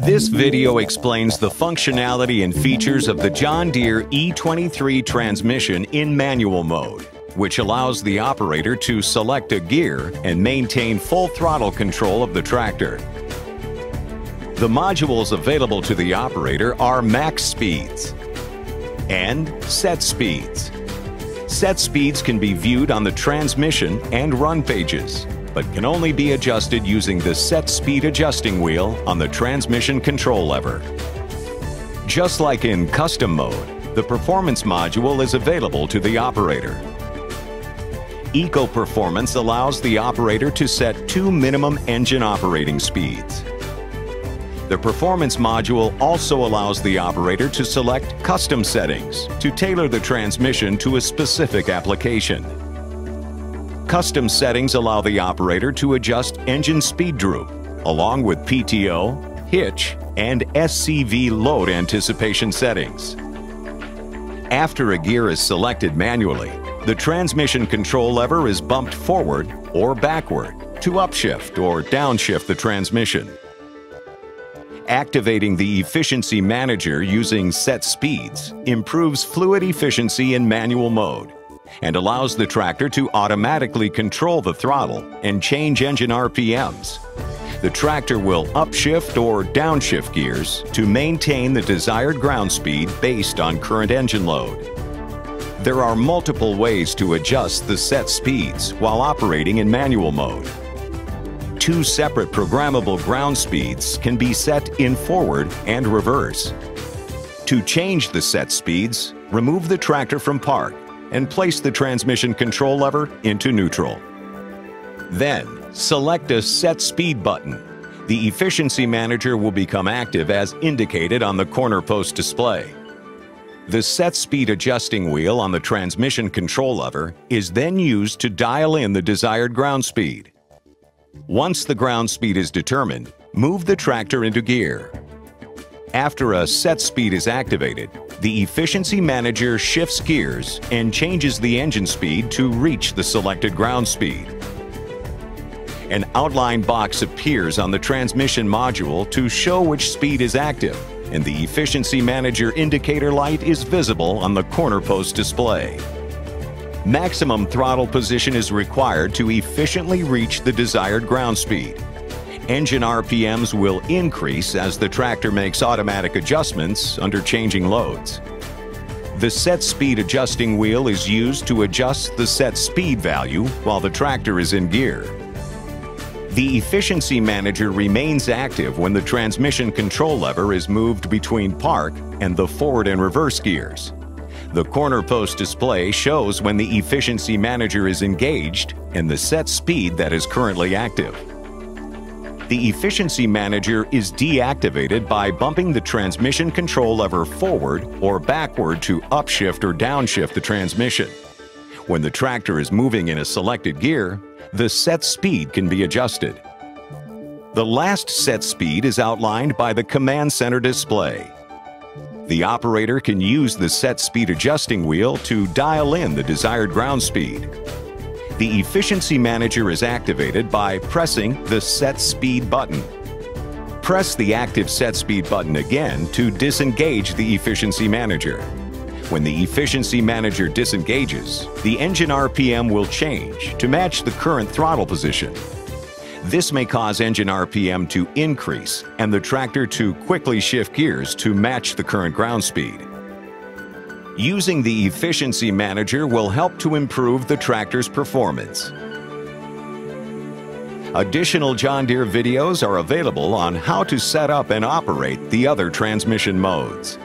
This video explains the functionality and features of the John Deere E23 transmission in manual mode, which allows the operator to select a gear and maintain full throttle control of the tractor. The modules available to the operator are max speeds and set speeds. Set speeds can be viewed on the transmission and run pages but can only be adjusted using the set speed adjusting wheel on the transmission control lever. Just like in custom mode, the performance module is available to the operator. Eco Performance allows the operator to set two minimum engine operating speeds. The performance module also allows the operator to select custom settings to tailor the transmission to a specific application. Custom settings allow the operator to adjust engine speed droop, along with PTO, hitch, and SCV load anticipation settings. After a gear is selected manually, the transmission control lever is bumped forward or backward to upshift or downshift the transmission. Activating the Efficiency Manager using set speeds improves fluid efficiency in manual mode and allows the tractor to automatically control the throttle and change engine RPMs. The tractor will upshift or downshift gears to maintain the desired ground speed based on current engine load. There are multiple ways to adjust the set speeds while operating in manual mode. Two separate programmable ground speeds can be set in forward and reverse. To change the set speeds, remove the tractor from park and place the transmission control lever into neutral. Then, select a Set Speed button. The Efficiency Manager will become active as indicated on the corner post display. The Set Speed adjusting wheel on the transmission control lever is then used to dial in the desired ground speed. Once the ground speed is determined, move the tractor into gear. After a set speed is activated, the Efficiency Manager shifts gears and changes the engine speed to reach the selected ground speed. An outline box appears on the transmission module to show which speed is active, and the Efficiency Manager indicator light is visible on the corner post display. Maximum throttle position is required to efficiently reach the desired ground speed. Engine RPMs will increase as the tractor makes automatic adjustments under changing loads. The set speed adjusting wheel is used to adjust the set speed value while the tractor is in gear. The efficiency manager remains active when the transmission control lever is moved between park and the forward and reverse gears. The corner post display shows when the efficiency manager is engaged and the set speed that is currently active the Efficiency Manager is deactivated by bumping the transmission control lever forward or backward to upshift or downshift the transmission. When the tractor is moving in a selected gear, the set speed can be adjusted. The last set speed is outlined by the Command Center display. The operator can use the set speed adjusting wheel to dial in the desired ground speed. The Efficiency Manager is activated by pressing the Set Speed button. Press the active Set Speed button again to disengage the Efficiency Manager. When the Efficiency Manager disengages, the engine RPM will change to match the current throttle position. This may cause engine RPM to increase and the tractor to quickly shift gears to match the current ground speed. Using the Efficiency Manager will help to improve the tractor's performance. Additional John Deere videos are available on how to set up and operate the other transmission modes.